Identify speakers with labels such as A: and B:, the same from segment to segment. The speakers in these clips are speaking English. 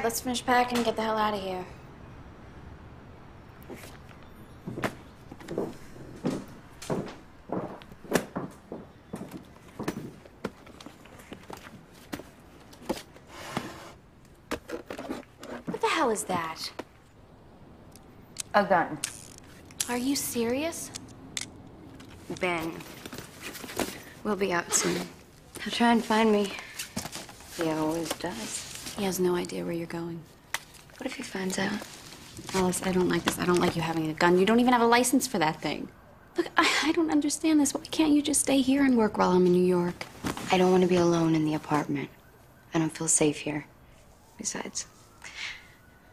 A: right, let's finish packing and get the hell out of here. What the hell is that?
B: A gun.
A: Are you serious?
B: Ben We'll be out soon. He'll try and find me. He always does.
A: He has no idea where you're going.
B: What if he finds out?
A: Alice, I don't like this. I don't like you having a gun. You don't even have a license for that thing. Look, I, I don't understand this. Why can't you just stay here and work while I'm in New York?
B: I don't want to be alone in the apartment. I don't feel safe here. Besides,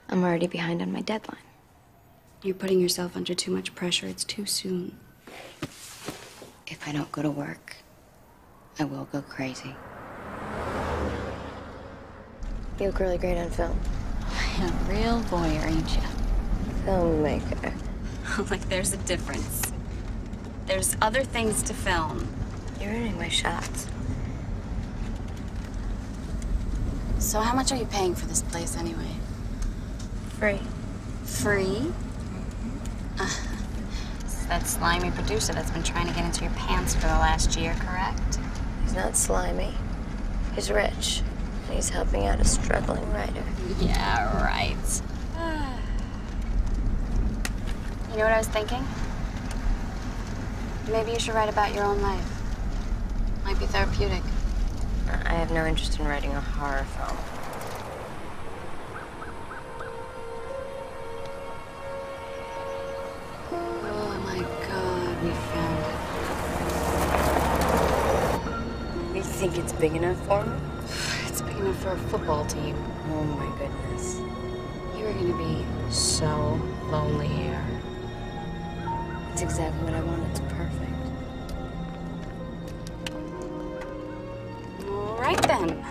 B: I'm already behind on my deadline.
A: You're putting yourself under too much pressure. It's too soon.
B: If I don't go to work, I will go crazy. You look really great on film.
A: A real voyeur, ain't you?
B: Filmmaker.
A: like, there's a difference. There's other things to film.
B: You're ruining my shots.
A: So, how much are you paying for this place anyway?
B: Free.
A: Free? Uh, it's that slimy producer that's been trying to get into your pants for the last year, correct?
B: He's not slimy. He's rich. He's helping out a struggling writer.
A: Yeah, right. you know what I was thinking? Maybe you should write about your own life. Might be therapeutic.
B: I have no interest in writing a horror film.
A: Oh my god, we found
B: You think it's big enough for me?
A: For a football team.
B: Oh my goodness.
A: You are gonna be so lonely here.
B: It's exactly what I want. It's perfect.
A: All right then.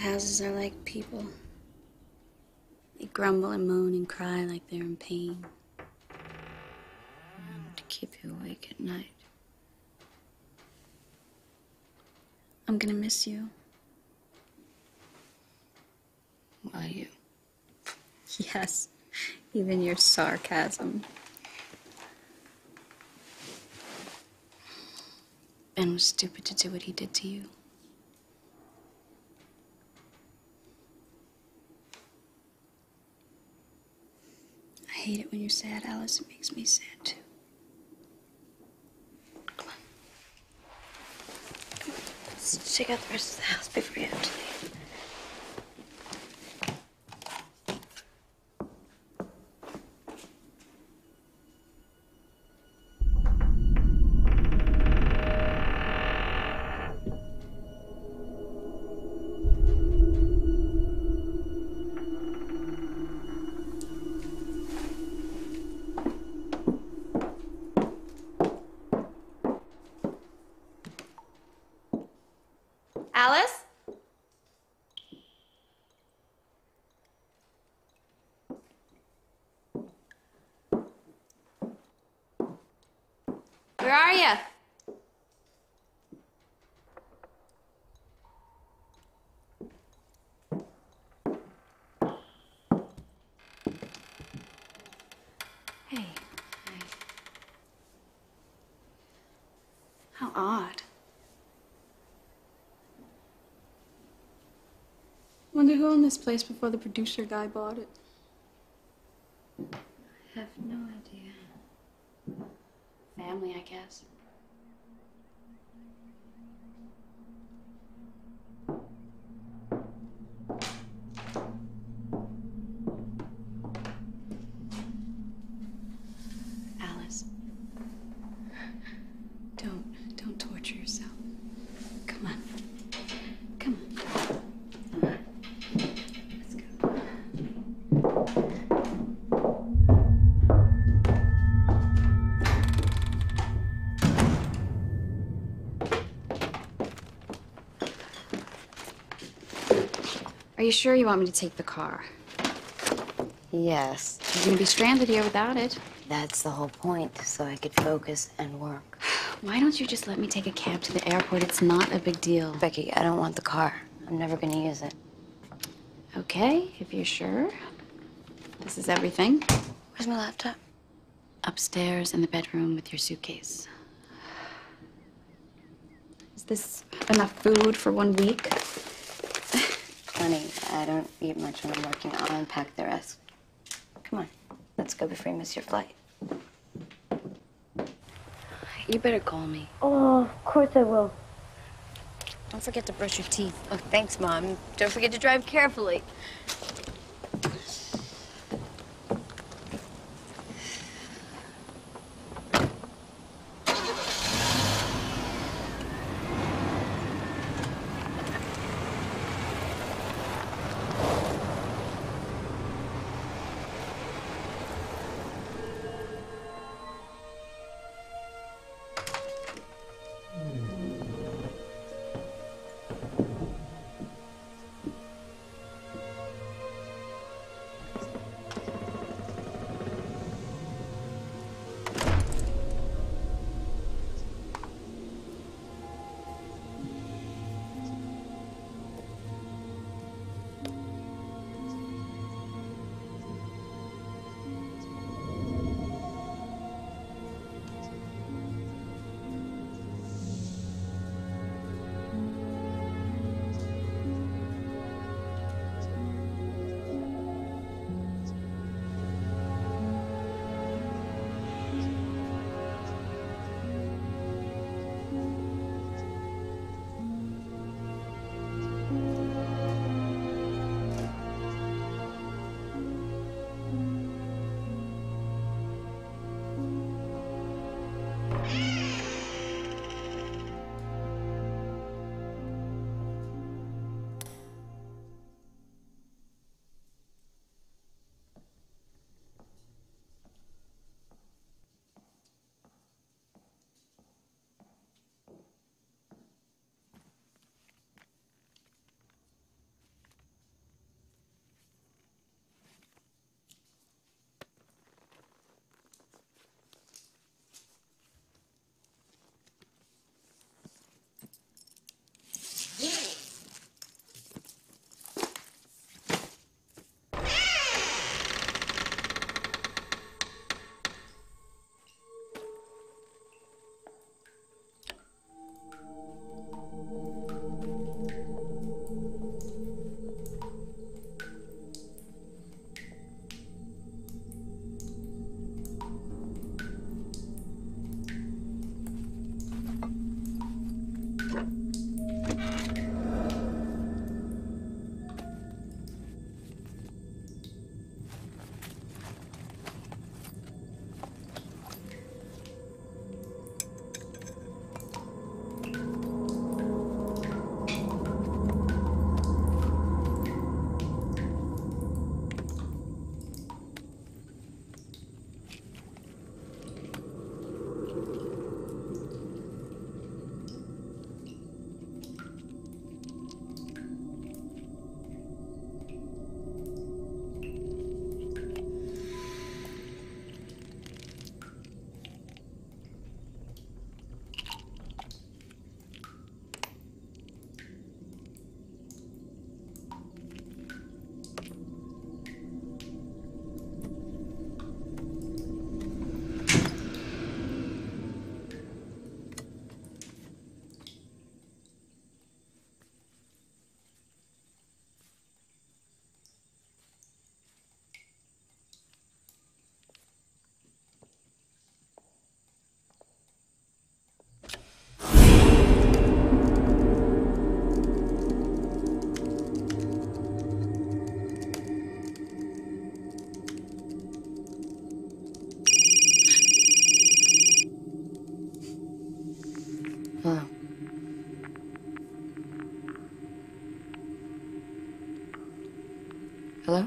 A: Houses are like people. They grumble and moan and cry like they're in pain.
B: To keep you awake at night.
A: I'm gonna miss you.
B: Why you?
A: Yes, even your sarcasm. Ben was stupid to do what he did to you. I hate it when you're sad, Alice. It makes me sad too. Come on.
B: Let's check out the rest of the house before you have to leave.
A: Who owned this place before the producer guy bought it. You sure you want me to take the car?
B: Yes,
A: You're gonna be stranded here without it.
B: that's the whole point, so I could focus and work.
A: Why don't you just let me take a cab to the airport? It's not a big deal.
B: Becky, I don't want the car. I'm never gonna use it.
A: Okay, if you're sure. This is everything.
B: Where's my laptop?
A: Upstairs in the bedroom with your suitcase. Is this enough food for one week?
B: Honey, I don't eat much when I'm working. I'll unpack the rest. Come on, let's go before you miss your flight. You better call me.
C: Oh, of course I will.
A: Don't forget to brush your teeth.
B: Oh, thanks, Mom. Don't forget to drive carefully. Hello?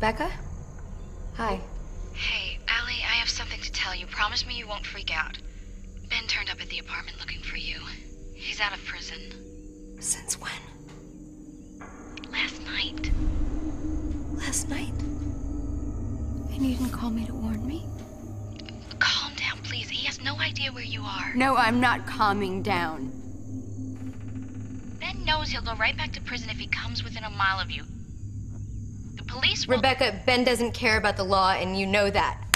B: Becca? Hi.
A: Hey, Allie, I have something to tell you. Promise me you won't freak out. Ben turned up at the apartment looking for you. He's out of prison.
B: Since when?
A: Last night. Last night?
D: And you didn't call me to warn me?
A: Calm down, please. He has no idea where you are.
E: No, I'm not calming down.
A: Ben knows he'll go right back to prison if he comes within a mile of you police.
E: Rebecca, Ben doesn't care about the law, and you know that.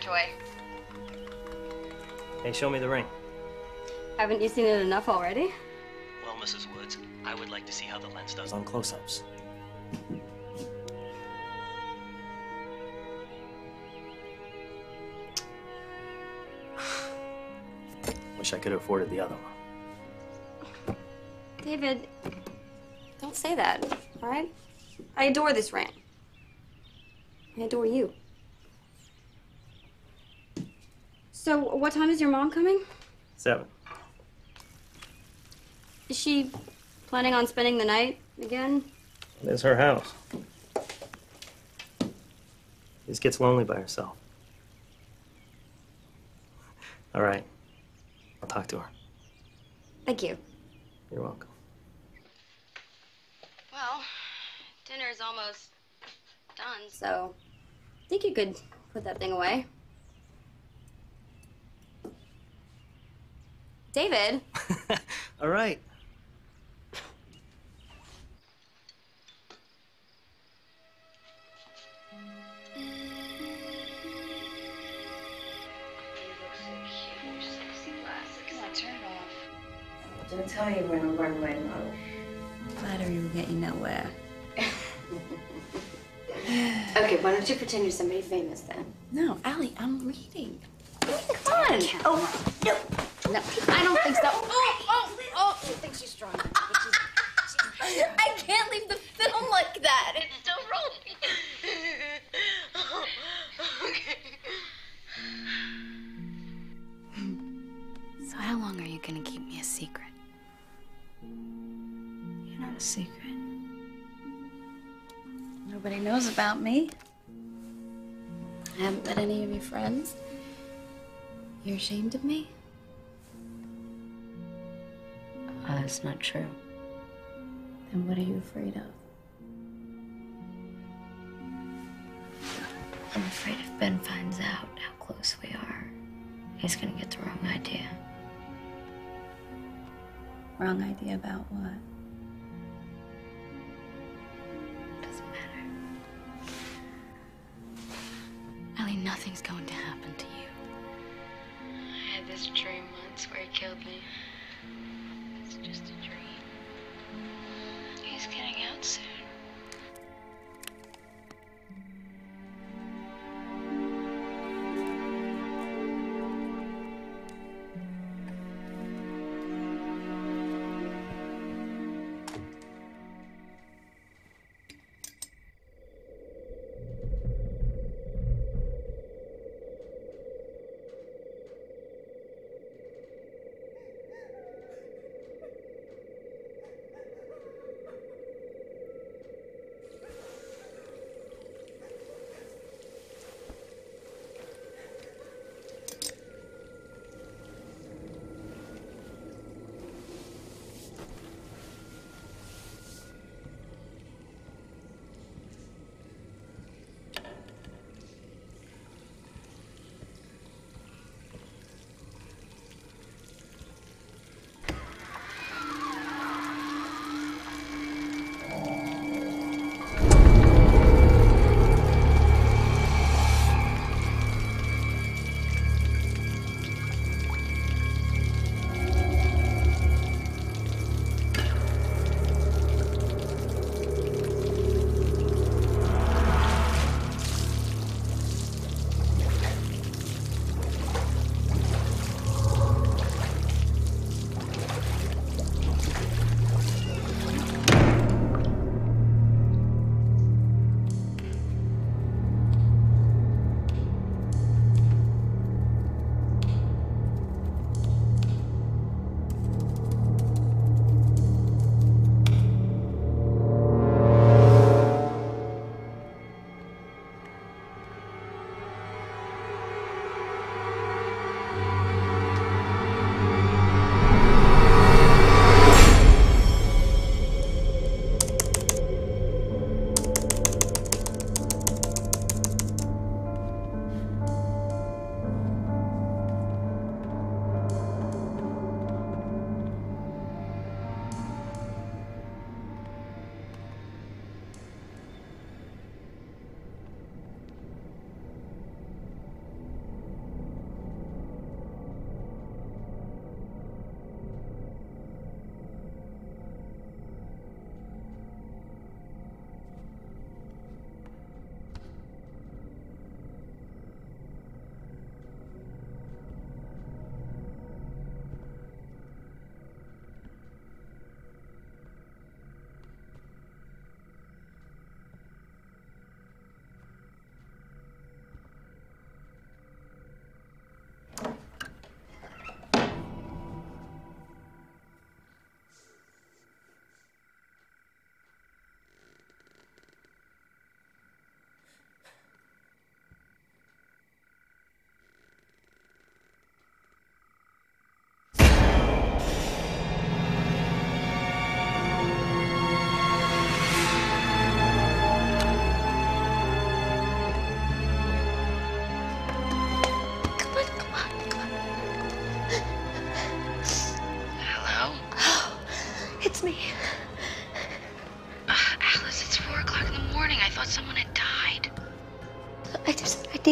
E: Toy.
F: Hey, show me the ring.
E: Haven't you seen it enough already?
F: Well, Mrs. Woods, I would like to see how the lens does on close-ups. Wish I could have afforded the other one.
D: David, don't say that, all right? I adore this ring. I adore you. So, what time is your mom coming?
F: Seven.
D: Is she planning on spending the night again?
F: It's her house. Just gets lonely by herself. All right. I'll talk to her.
D: Thank you.
F: You're welcome.
D: Well, dinner's almost done, so I think you could put that thing away. David,
F: All right.
E: Don't tell you we're in a runway mode.
D: flattery will get you nowhere.
E: Okay, why don't you pretend you're somebody famous then?
D: No, Allie, I'm reading.
E: Oh, come on. Oh, no.
D: No, I don't think so. Oh, oh, oh! I think she's strong.
E: I can't leave the film like that. It's still rolling. Okay.
D: So how long are you gonna keep me a secret?
B: You're not a secret. Nobody knows about me.
D: I haven't met any of your friends. You're ashamed of me?
B: Uh, that's not true.
D: Then what are you afraid of?
B: I'm afraid if Ben finds out how close we are, he's gonna get the wrong idea.
D: Wrong idea about what? Nothing's going to happen to you.
E: I had this dream once where he killed me. It's just a dream. He's getting out soon.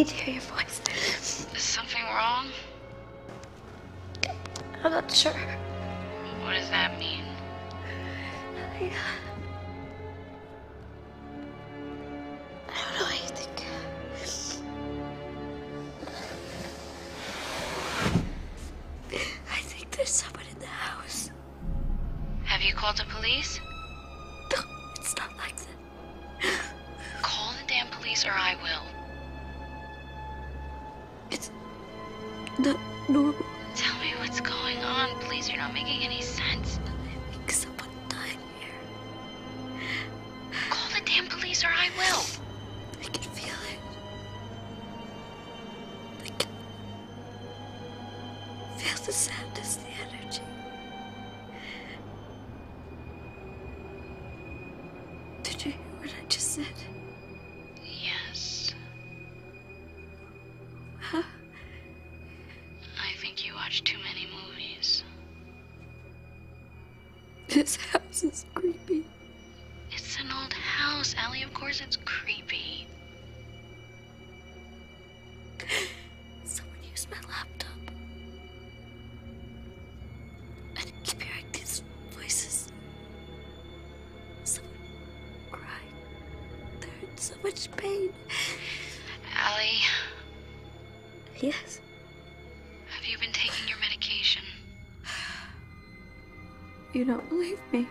B: To hear your voice. Much pain.
A: Allie,
B: Yes.
A: have you been taking your medication?
B: You don't believe me.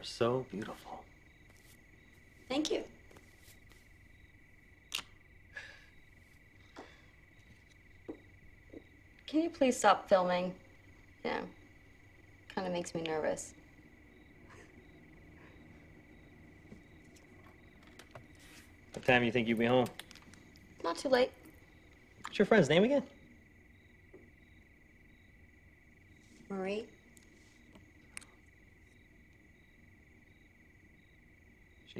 A: Are
F: so beautiful.
D: Thank you. Can you please stop filming? Yeah. Kind of makes me nervous.
F: What time do you think you'll be home?
D: Not too late.
F: What's your friend's name again?
D: Marie?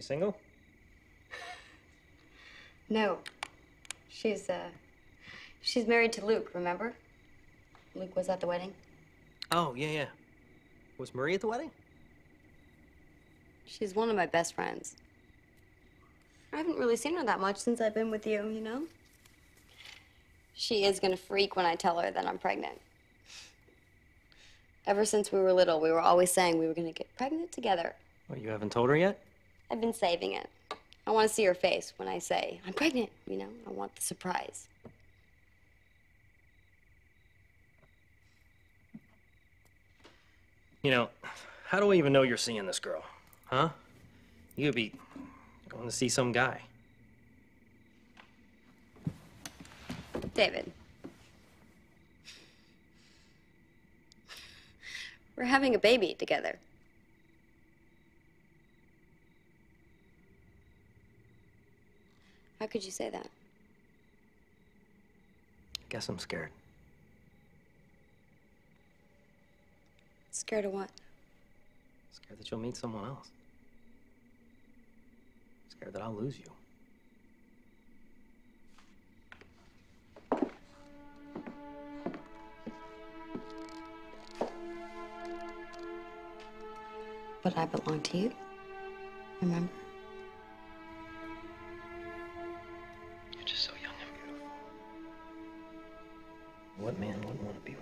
F: She single?
D: No. She's, uh, she's married to Luke, remember? Luke was at the wedding.
F: Oh, yeah, yeah. Was Marie at the wedding?
D: She's one of my best friends. I haven't really seen her that much since I've been with you, you know? She is gonna freak when I tell her that I'm pregnant. Ever since we were little, we were always saying we were gonna get pregnant together.
F: Well, you haven't told her yet?
D: I've been saving it. I wanna see her face when I say, I'm pregnant, you know? I want the surprise.
F: You know, How do I even know you're seeing this girl? Huh? You could be going to see some guy.
D: David. We're having a baby together. How could you say that?
F: I guess I'm scared.
D: Scared of what?
F: Scared that you'll meet someone else. Scared that I'll lose you.
D: But I belong to you. Remember?
F: What man wouldn't want to be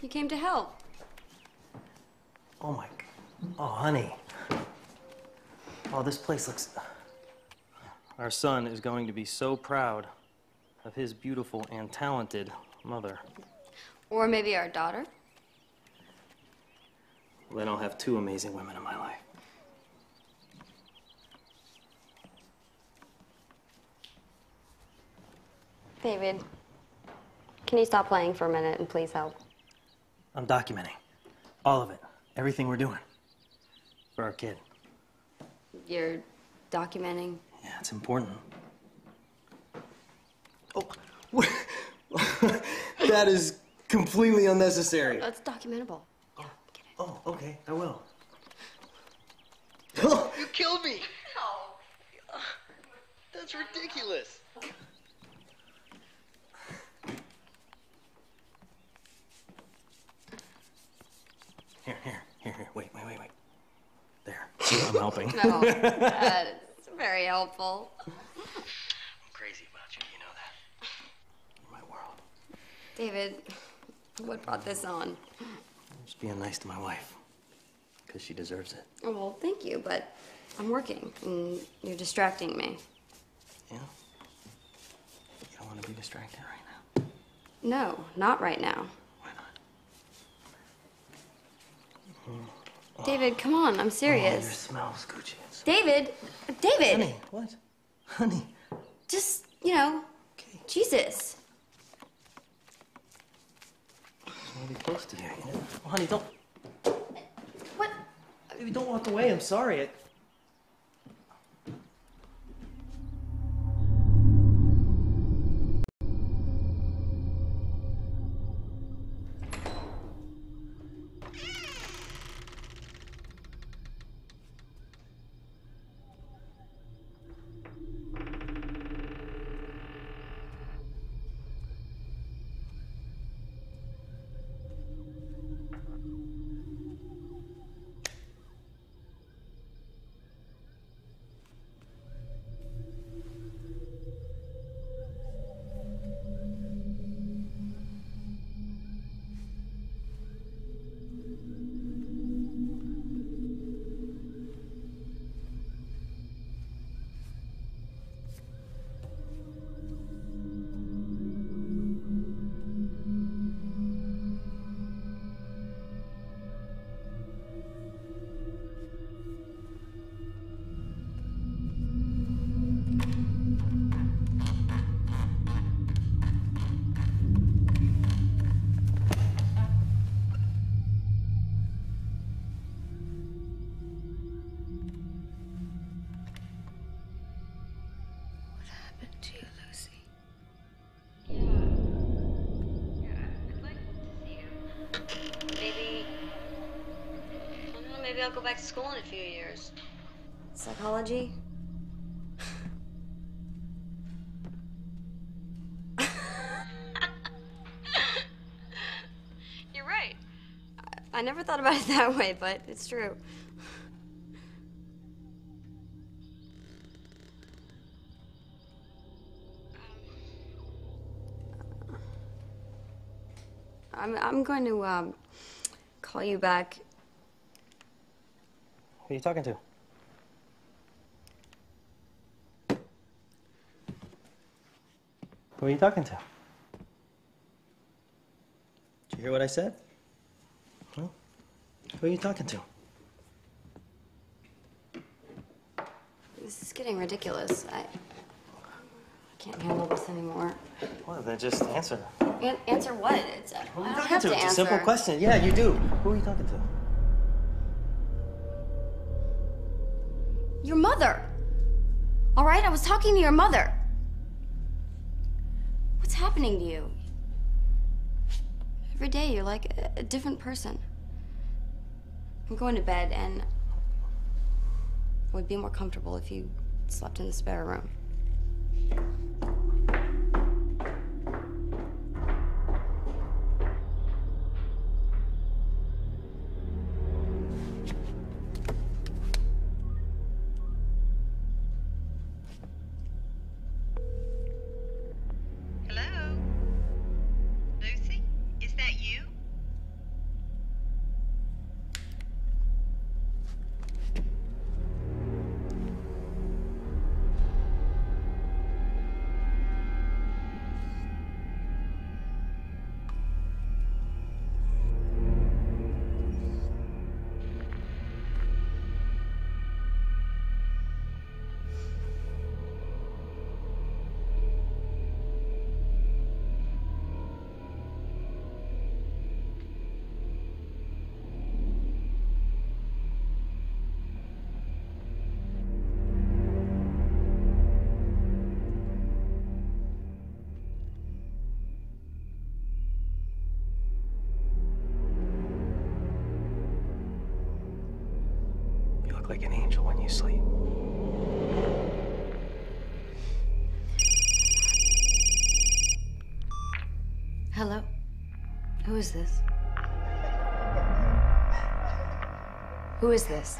F: you
D: came to help.
F: Oh my. Oh, honey. Oh, this place looks. Our son is going to be so proud of his beautiful and talented mother.
D: Or maybe our daughter.
F: Well, then I'll have two amazing women in my life.
D: David, can you stop playing for a minute and please help?
F: I'm documenting all of it, everything we're doing for our kid.
D: You're documenting.
F: Yeah, it's important. Oh, that is completely unnecessary.
D: Oh, That's documentable. Yeah, get it.
F: Oh, okay, I will. Oh, you killed me.
D: No.
F: That's ridiculous. Here, here, here, here. Wait, wait, wait, wait. There. I'm helping.
D: No, that is very helpful.
F: I'm crazy about you. You know that. You're my world.
D: David, what brought this on?
F: Just being nice to my wife. Because she deserves it.
D: Oh, well, thank you, but I'm working and you're distracting me.
F: Yeah? You don't want to be distracted right now.
D: No, not right now.
F: Why not?
D: David, come on, I'm
F: Oh, your
D: serious.
F: smells Gucci.
D: David, David,
F: Honey, what? Honey.
D: just, you know,
F: Okay.
D: Jesus.
F: I want to be close to you. you know? Oh, honey, don't.
D: What?
F: Baby, don't walk away. I'm sorry. I...
D: back to school in a few years. Psychology? You're right. I, I never thought about it that way, but it's true. I'm, I'm going to um, call you back.
F: Who are you talking to? Who are you talking to? Did you hear what I said? Huh? Who are you talking to?
D: This is getting ridiculous. I, I can't handle this anymore.
F: Well, then just answer.
D: An- answer what? It's, I
F: Who are you
D: don't
F: talking
D: have
F: to?
D: to
F: It's a simple question. Yeah, you do. Who are you talking to?
D: Talking to your mother. What's happening to you? Every day you're like a, a different person. I'm going to bed and would be more comfortable if you slept in the spare room.
E: Who is this? Who is this?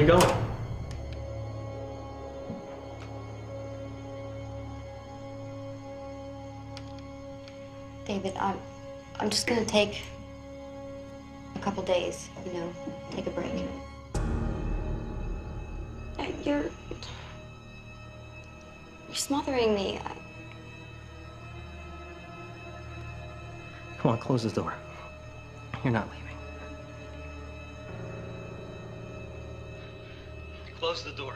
F: You going?
A: David, I'm, I'm just gonna take a couple days, you know, take a break. Uh, You're, you're smothering me. I,
F: Come on, close the door. You're not leaving. Close the door.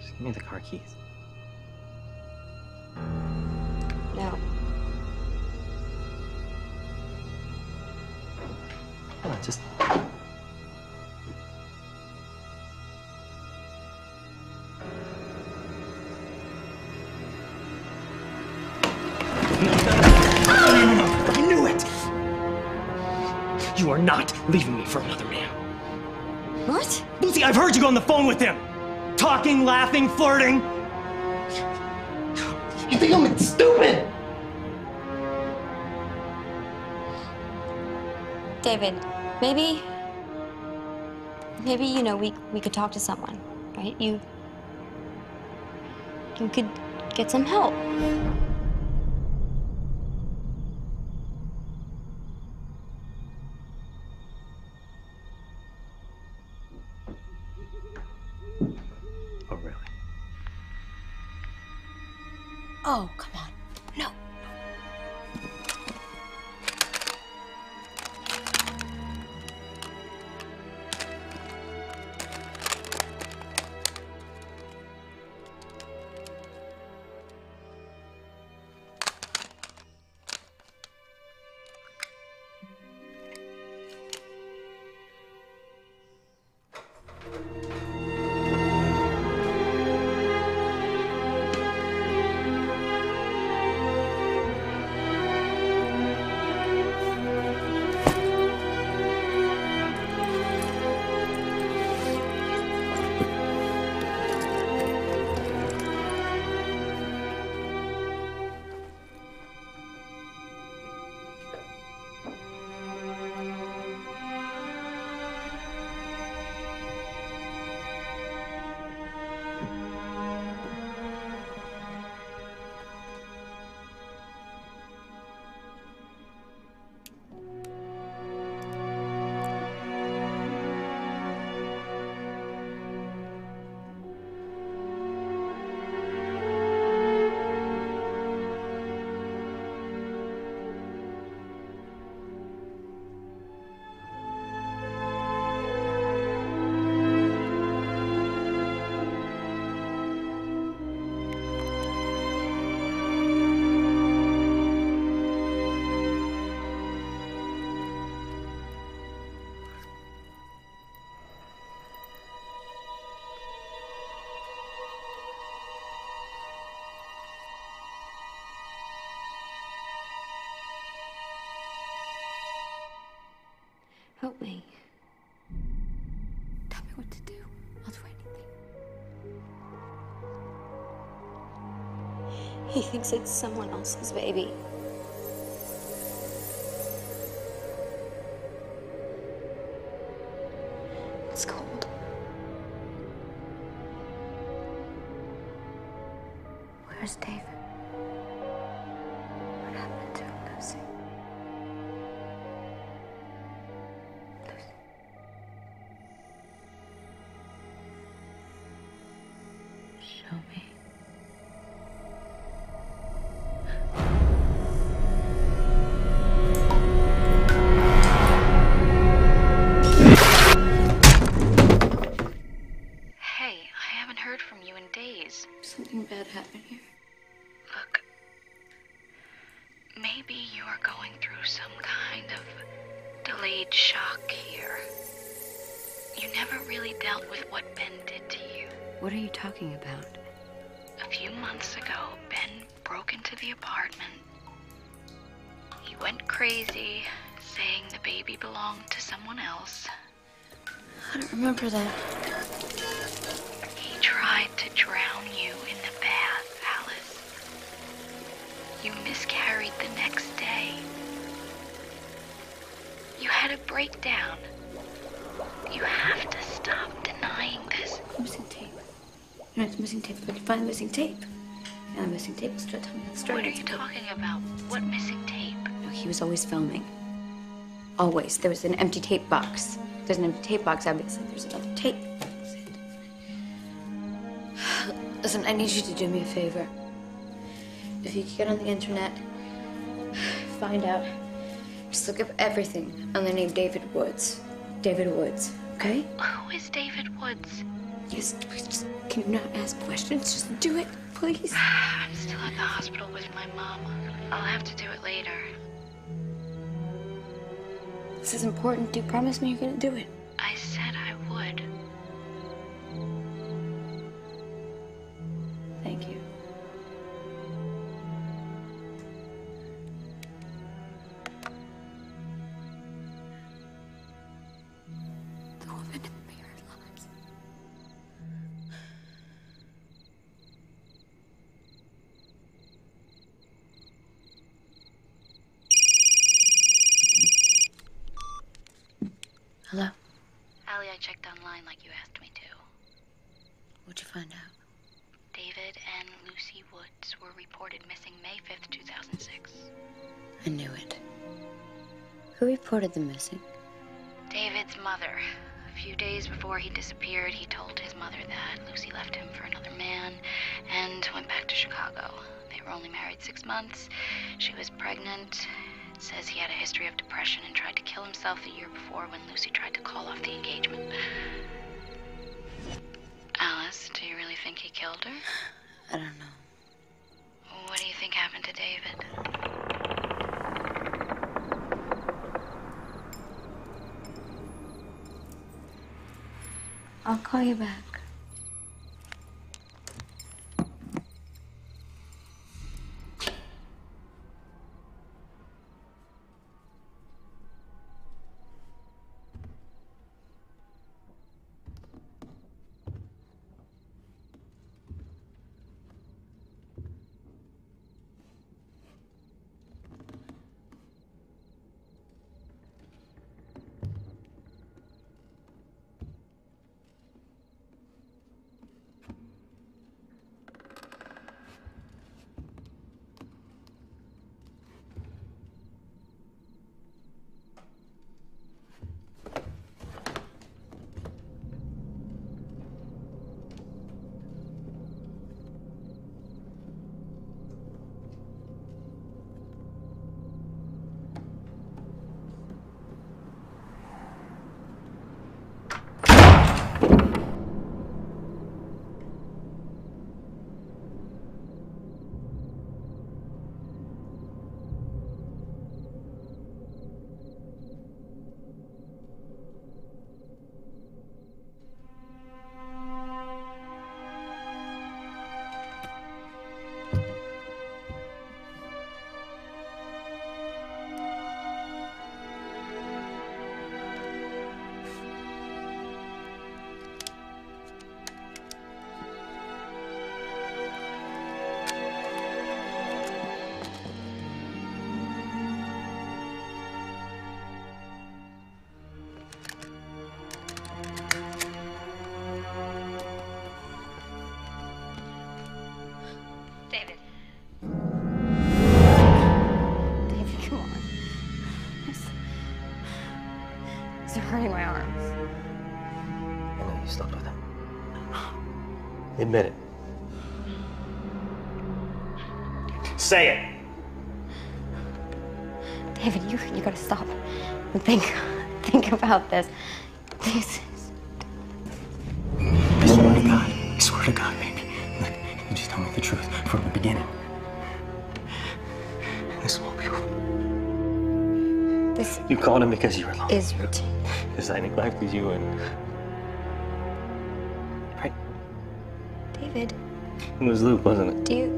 F: Just give me the car keys.
A: no.
F: Come on, just. I knew it! You are not leaving me for another man.
A: What?
F: Lucy, I've heard you go on the phone with him. Talking, laughing, flirting. You think I'm stupid?
A: David, maybe, maybe you know we we could talk to someone, right? You, you could get some help. Help me.
B: Tell me what to do. I'll do anything.
A: He thinks it's someone else's baby.
B: Missing tape. And the missing tape will start telling me the story.
A: What are you talking about? What missing tape?
B: No, he was always filming. Always. There was an empty tape box. There's an empty tape box, obviously. There's another tape. Listen, I need you to do me a favor. If you could get on the internet, find out, just look up everything on the name David Woods. David Woods, okay?
A: Who is David Woods?
B: Please, just, can you not ask questions? Just do it, please.
A: I'm still at the hospital with my mom. I'll have to do it later.
B: This is important. Do you promise me you're gonna do it?
A: I said I reported
B: them missing?
A: David's mother. A few days before he disappeared, he told his mother that Lucy left him for another man and went back to Chicago. They were only married six months. She was pregnant. It says he had a history of depression and tried to kill himself a year before when Lucy tried to call off the engagement. Alice, do you really think he killed her?
B: I don't know.
A: What do you think happened to David?
B: I'll call
F: Say it.
D: David, you you gotta stop and think think about this. This is
F: I swear to God. I swear to God, baby. Look, you just tell me the truth from the beginning. This won't be over.
D: this
F: You called him because you were alone.
D: is routine.
F: Because I neglected you and. Right.
D: David,
F: It was Luke, wasn't it?
D: do you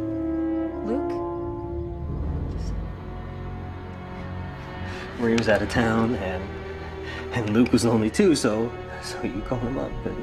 F: was out of town and and Luke was lonely too, so so you called him up. And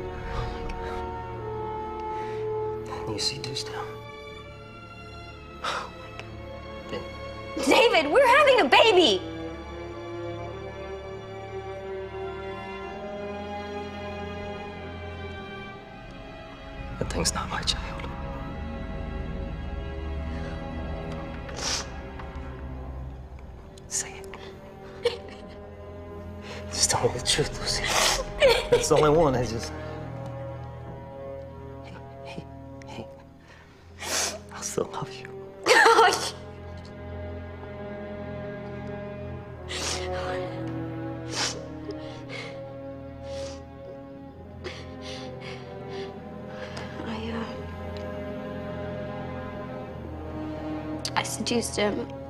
F: seduced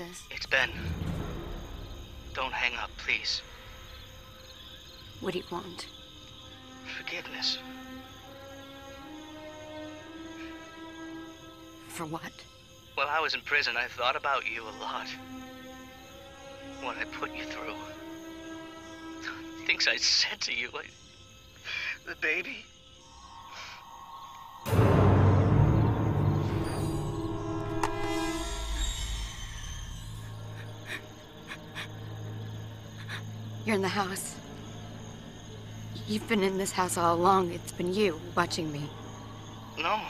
B: this?
G: It's Ben. Don't hang up, please.
B: What do you want?
G: Forgiveness.
B: For what?
G: While I was in prison, I thought about you a lot. What I put you through. Things I said to you. I... The baby.
B: You're in the house. You've been in this house all along. It's been you watching me.
G: No.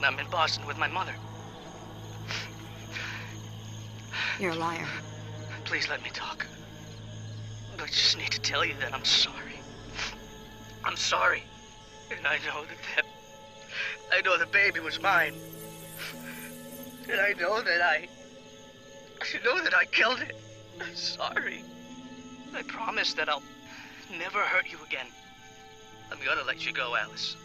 G: I'm in Boston with my mother.
B: You're a liar.
G: Please let me talk. I just need to tell you that I'm sorry. I'm sorry. And I know that that... I know the baby was mine. And I know that I... I know that I killed it. I'm sorry. I promise that I'll never hurt you again. I'm gonna let you go, Alice.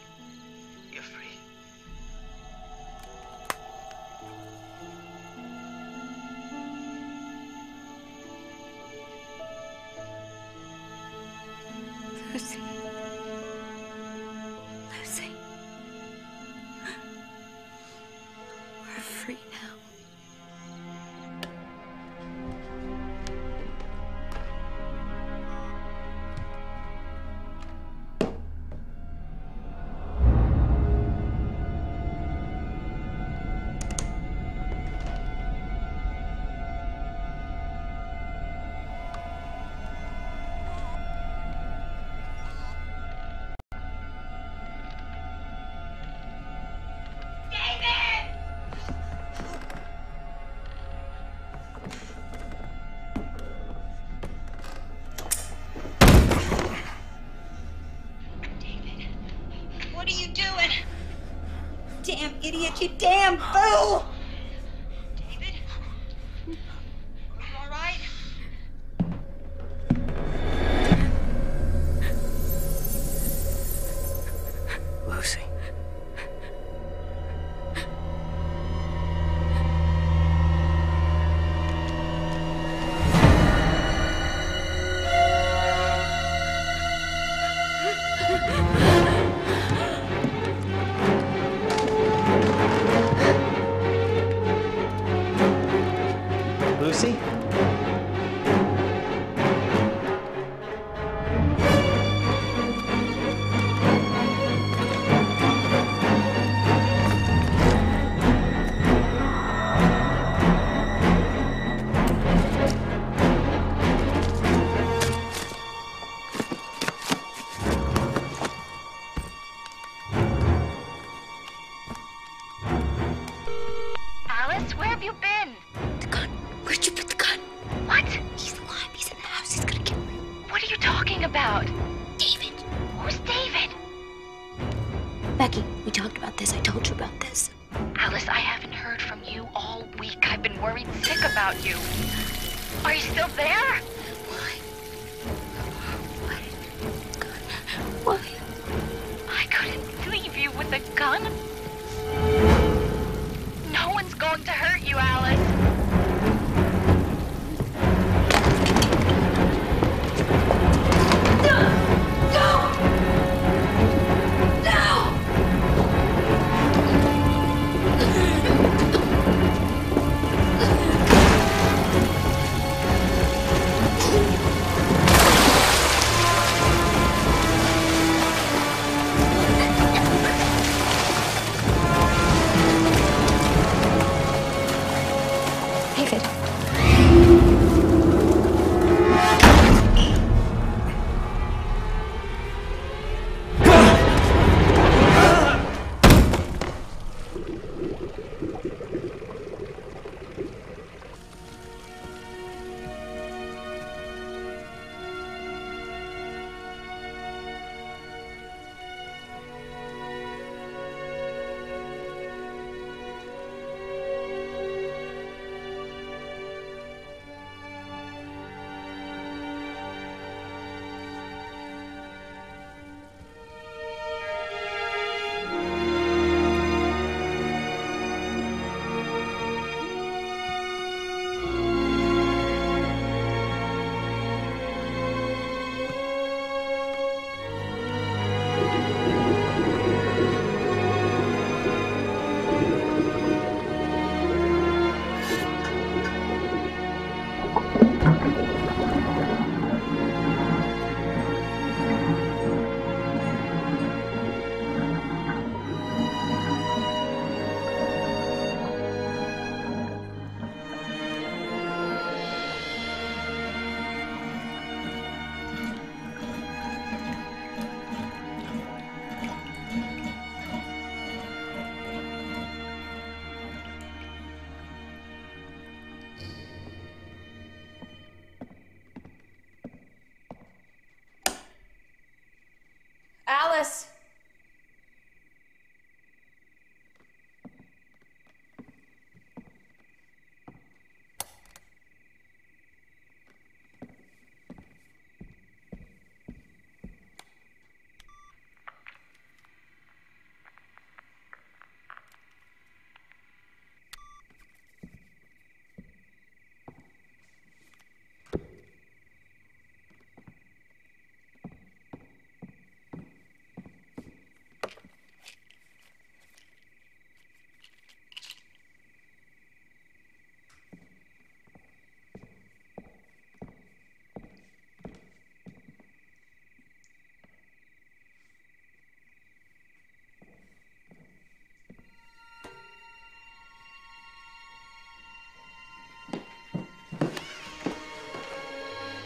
A: Idiot, you damn fool!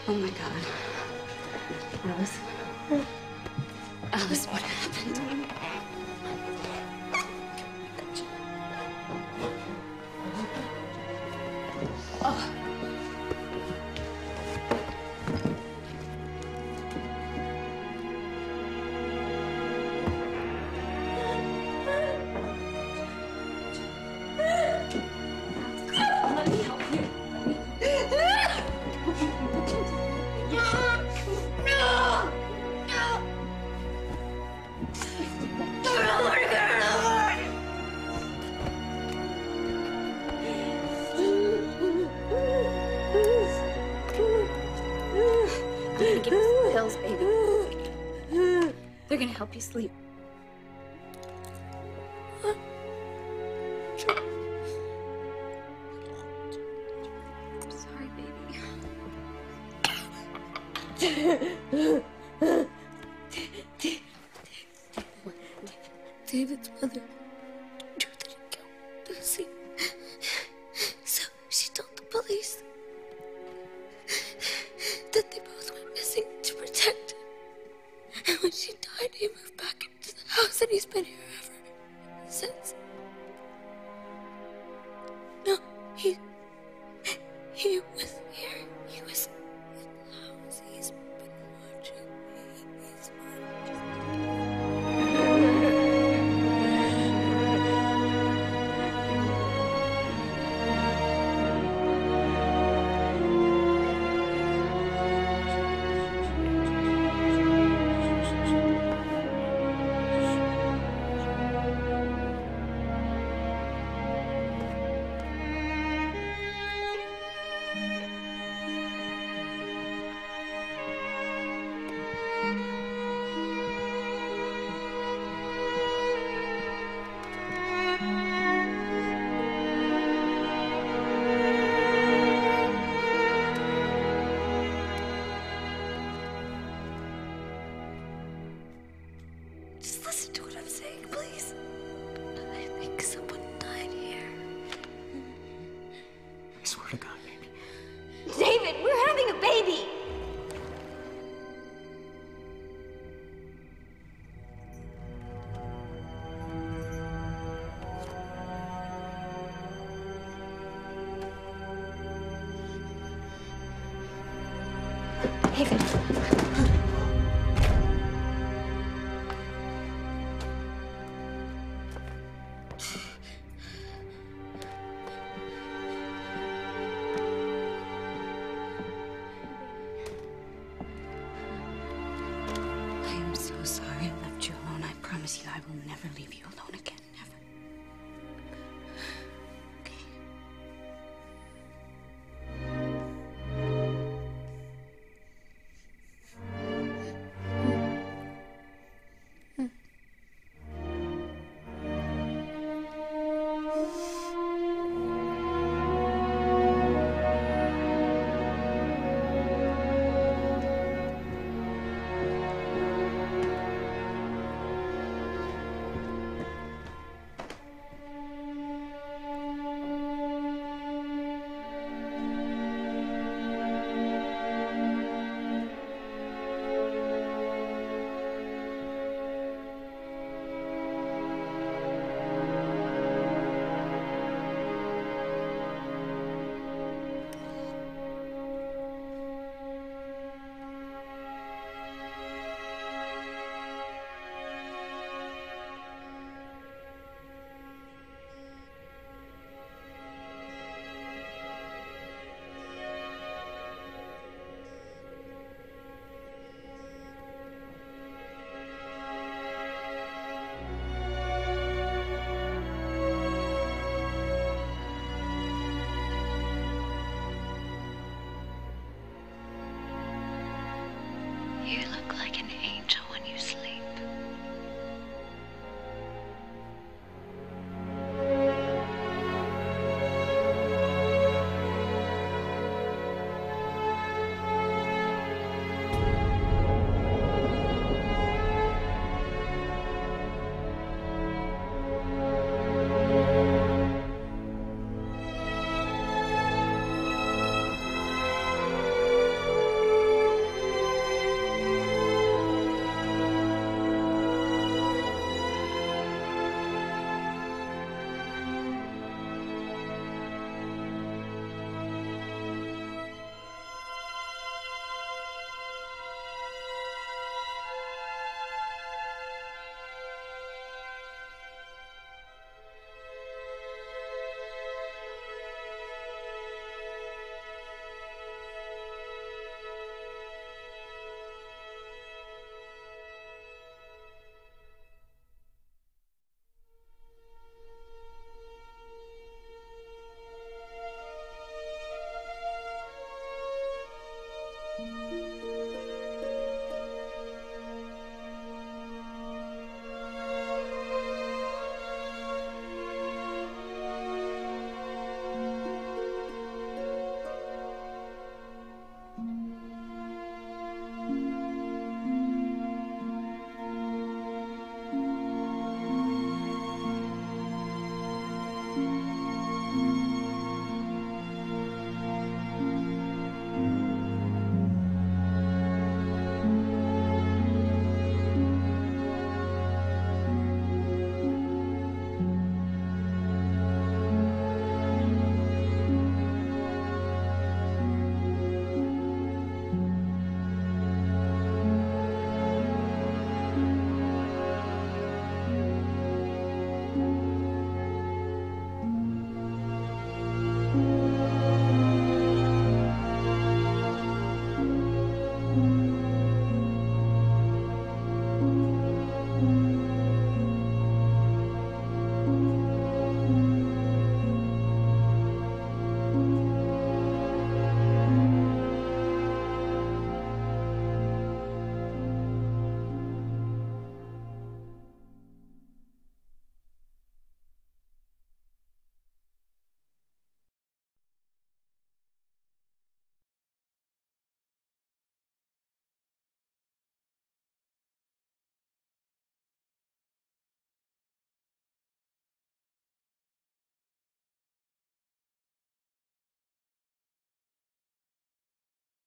B: Oh my God. Alice? Alice, what happened?
F: I
D: swear to God.